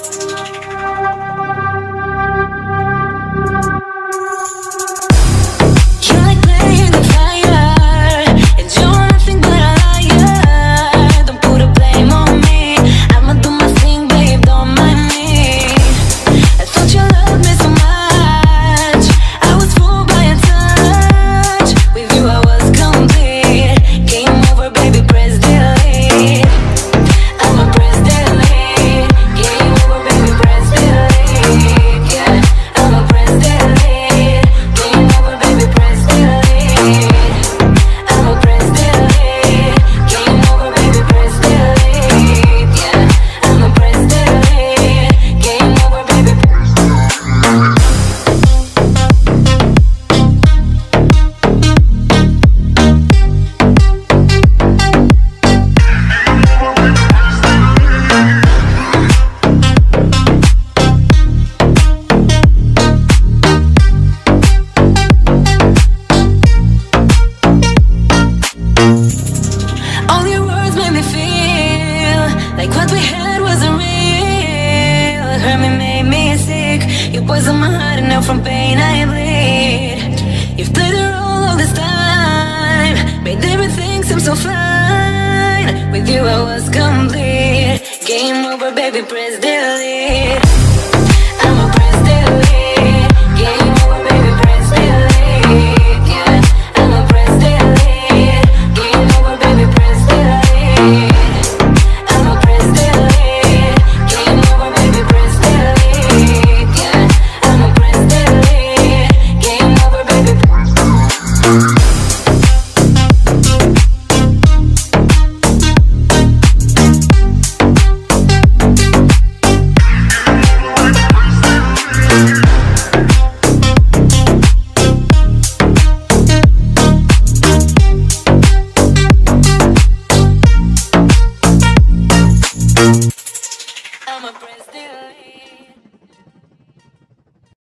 Bye. Poison my heart and now from pain I bleed. You've played a role all this time Made everything seem so fine. With you I was complete. Game over baby, press delete I'm a press delay.